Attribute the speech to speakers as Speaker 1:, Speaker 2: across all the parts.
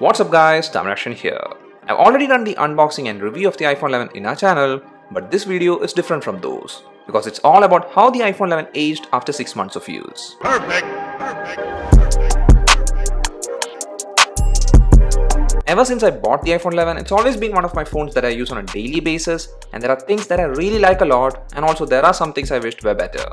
Speaker 1: What's up guys, Thamarakshan here. I've already done the unboxing and review of the iPhone 11 in our channel, but this video is different from those because it's all about how the iPhone 11 aged after 6 months of use.
Speaker 2: Perfect. Perfect.
Speaker 1: Ever since I bought the iPhone 11, it's always been one of my phones that I use on a daily basis and there are things that I really like a lot and also there are some things I wished were better.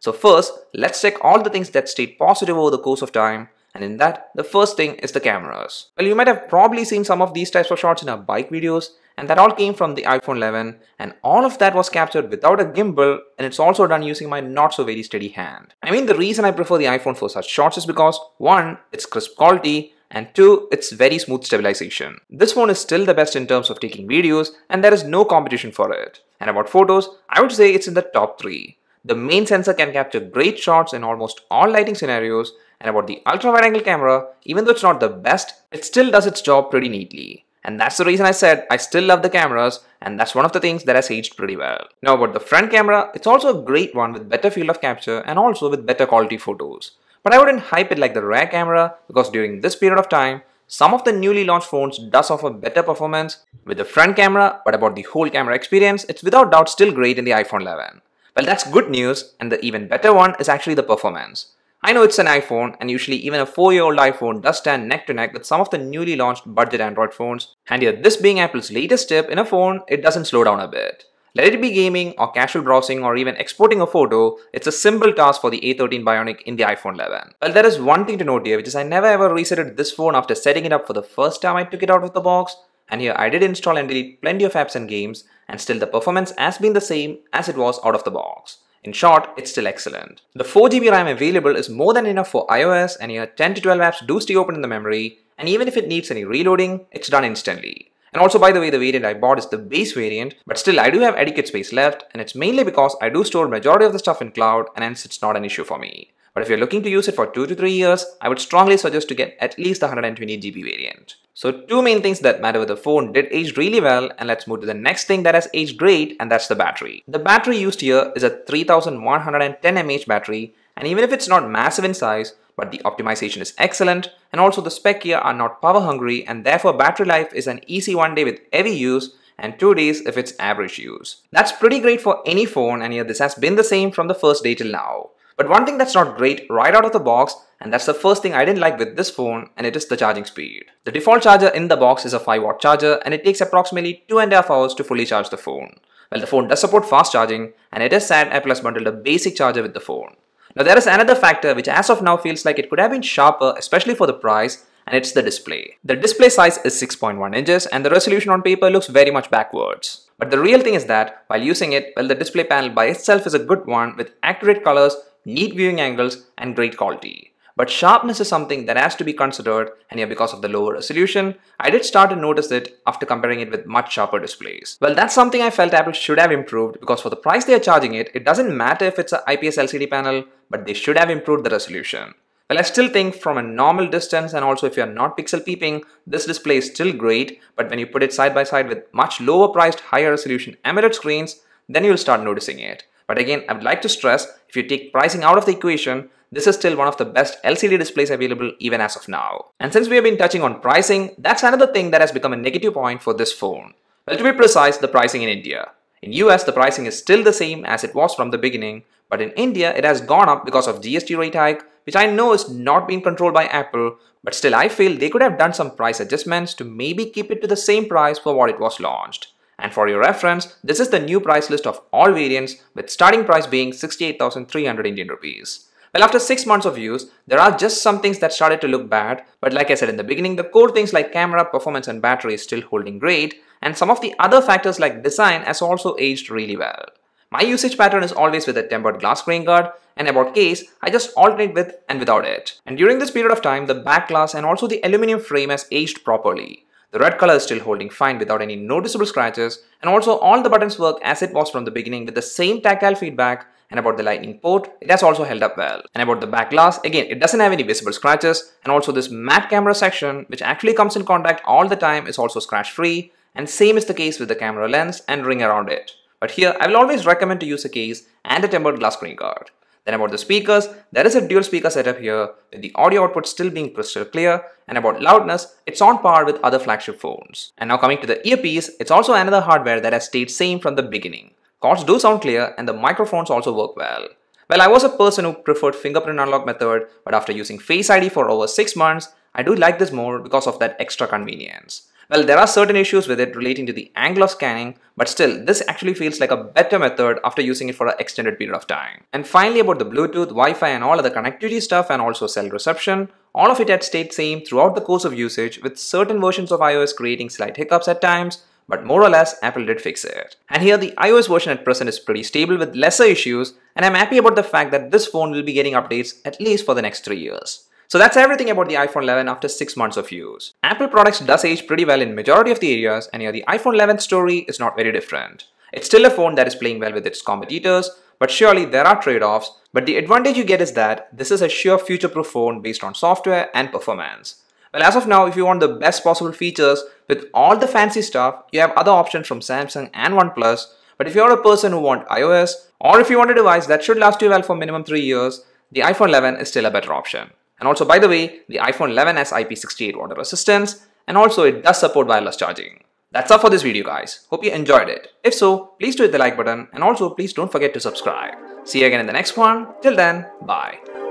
Speaker 1: So first, let's check all the things that stayed positive over the course of time and in that, the first thing is the cameras. Well, you might have probably seen some of these types of shots in our bike videos and that all came from the iPhone 11 and all of that was captured without a gimbal and it's also done using my not so very steady hand. I mean the reason I prefer the iPhone for such shots is because 1. It's crisp quality and 2. It's very smooth stabilization. This phone is still the best in terms of taking videos and there is no competition for it. And about photos, I would say it's in the top 3. The main sensor can capture great shots in almost all lighting scenarios and about the ultra wide angle camera, even though it's not the best, it still does its job pretty neatly. And that's the reason I said I still love the cameras and that's one of the things that has aged pretty well. Now about the front camera, it's also a great one with better field of capture and also with better quality photos. But I wouldn't hype it like the rear camera because during this period of time, some of the newly launched phones does offer better performance with the front camera, but about the whole camera experience, it's without doubt still great in the iPhone 11. Well, that's good news, and the even better one is actually the performance. I know it's an iPhone, and usually even a 4-year-old iPhone does stand neck to neck with some of the newly launched budget Android phones, and here this being Apple's latest tip in a phone, it doesn't slow down a bit. Let it be gaming or casual browsing or even exporting a photo, it's a simple task for the A13 Bionic in the iPhone 11. Well, there is one thing to note here, which is I never ever resetted this phone after setting it up for the first time I took it out of the box, and here I did install and delete plenty of apps and games, and still the performance has been the same as it was out of the box. In short, it's still excellent. The 4GB RAM available is more than enough for iOS and your 10 to 12 apps do stay open in the memory and even if it needs any reloading, it's done instantly. And also by the way, the variant I bought is the base variant, but still I do have adequate space left and it's mainly because I do store majority of the stuff in cloud and hence it's not an issue for me. But if you're looking to use it for 2 to 3 years, I would strongly suggest to get at least the 120GB variant. So two main things that matter with the phone did age really well and let's move to the next thing that has aged great and that's the battery. The battery used here is a 3110 mAh battery and even if it's not massive in size, but the optimization is excellent and also the spec here are not power hungry and therefore battery life is an easy one day with heavy use and 2 days if it's average use. That's pretty great for any phone and here this has been the same from the first day till now. But one thing that's not great right out of the box, and that's the first thing I didn't like with this phone, and it is the charging speed. The default charger in the box is a 5 watt charger, and it takes approximately 2.5 hours to fully charge the phone. Well, the phone does support fast charging, and it is sad Apple has bundled a basic charger with the phone. Now there is another factor which as of now feels like it could have been sharper, especially for the price, and it's the display. The display size is 6.1 inches and the resolution on paper looks very much backwards. But the real thing is that while using it, well the display panel by itself is a good one with accurate colors neat viewing angles, and great quality. But sharpness is something that has to be considered and here because of the lower resolution, I did start to notice it after comparing it with much sharper displays. Well that's something I felt Apple should have improved because for the price they are charging it, it doesn't matter if it's an IPS LCD panel, but they should have improved the resolution. Well, I still think from a normal distance and also if you're not pixel peeping, this display is still great, but when you put it side by side with much lower priced higher resolution AMOLED screens, then you'll start noticing it. But again, I would like to stress, if you take pricing out of the equation, this is still one of the best LCD displays available even as of now. And since we have been touching on pricing, that's another thing that has become a negative point for this phone. Well, to be precise, the pricing in India. In US, the pricing is still the same as it was from the beginning, but in India, it has gone up because of GST rate hike, which I know is not being controlled by Apple, but still I feel they could have done some price adjustments to maybe keep it to the same price for what it was launched. And for your reference, this is the new price list of all variants with starting price being 68,300 Indian rupees. Well, after 6 months of use, there are just some things that started to look bad, but like I said in the beginning, the core things like camera, performance and battery is still holding great, and some of the other factors like design has also aged really well. My usage pattern is always with a tempered glass screen guard, and about case, I just alternate with and without it. And during this period of time, the back glass and also the aluminum frame has aged properly. The red color is still holding fine without any noticeable scratches and also all the buttons work as it was from the beginning with the same tactile feedback and about the lightning port, it has also held up well. And about the back glass, again, it doesn't have any visible scratches and also this matte camera section which actually comes in contact all the time is also scratch free and same is the case with the camera lens and ring around it. But here, I will always recommend to use a case and a tempered glass screen guard. Then about the speakers, there is a dual speaker setup here with the audio output still being crystal clear and about loudness, it's on par with other flagship phones. And now coming to the earpiece, it's also another hardware that has stayed same from the beginning. Chords do sound clear and the microphones also work well. Well, I was a person who preferred fingerprint unlock method, but after using Face ID for over 6 months, I do like this more because of that extra convenience. Well, there are certain issues with it relating to the angle of scanning, but still, this actually feels like a better method after using it for an extended period of time. And finally, about the Bluetooth, Wi-Fi and all other connectivity stuff and also cell reception, all of it had stayed same throughout the course of usage with certain versions of iOS creating slight hiccups at times, but more or less Apple did fix it. And here the iOS version at present is pretty stable with lesser issues and I'm happy about the fact that this phone will be getting updates at least for the next 3 years. So that's everything about the iPhone 11 after 6 months of use. Apple products does age pretty well in majority of the areas and here the iPhone 11 story is not very different. It's still a phone that is playing well with its competitors, but surely there are trade-offs, but the advantage you get is that this is a sure future-proof phone based on software and performance. Well, as of now, if you want the best possible features with all the fancy stuff, you have other options from Samsung and OnePlus, but if you're a person who want iOS, or if you want a device that should last you well for minimum 3 years, the iPhone 11 is still a better option. And also, by the way, the iPhone 11 has IP68 water resistance and also it does support wireless charging. That's all for this video guys. Hope you enjoyed it. If so, please do hit the like button and also please don't forget to subscribe. See you again in the next one. Till then, bye.